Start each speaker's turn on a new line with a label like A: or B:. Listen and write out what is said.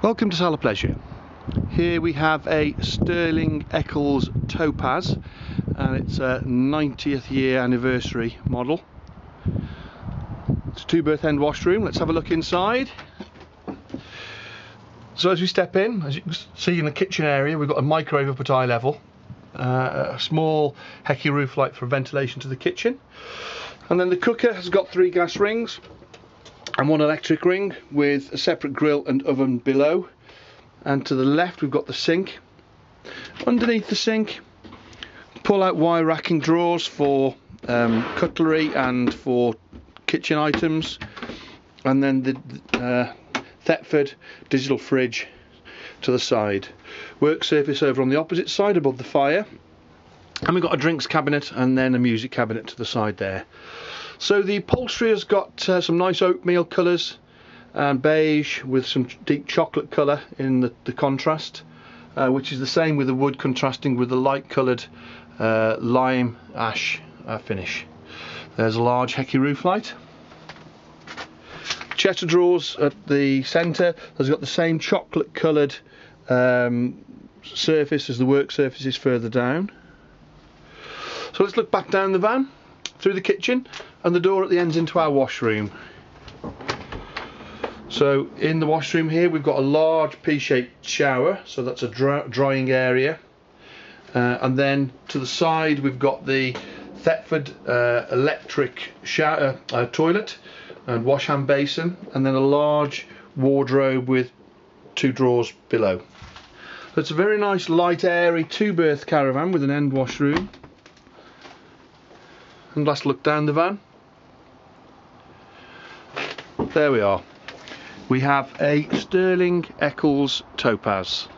A: Welcome to Salop Leisure. Here we have a Sterling Eccles Topaz and it's a 90th year anniversary model. It's a two berth end washroom. Let's have a look inside. So as we step in, as you can see in the kitchen area, we've got a microwave up at eye level, uh, a small Heki roof light for ventilation to the kitchen. And then the cooker has got three gas rings, and one electric ring with a separate grill and oven below. And to the left we've got the sink. Underneath the sink pull out wire racking drawers for um, cutlery and for kitchen items. And then the uh, Thetford digital fridge to the side. Work surface over on the opposite side above the fire. And we've got a drinks cabinet and then a music cabinet to the side there so the upholstery has got uh, some nice oatmeal colours and beige with some deep chocolate colour in the, the contrast uh, which is the same with the wood contrasting with the light coloured uh, lime ash uh, finish. There's a large Heki roof light. Chest of drawers at the centre has got the same chocolate coloured um, surface as the work surfaces further down. So let's look back down the van through the kitchen and the door at the ends into our washroom. So in the washroom here we've got a large P-shaped shower, so that's a drying area. Uh, and then to the side we've got the Thetford uh, electric shower uh, toilet and wash hand basin, and then a large wardrobe with two drawers below. So it's a very nice light airy two berth caravan with an end washroom. And last look down the van. There we are. We have a Sterling Eccles Topaz.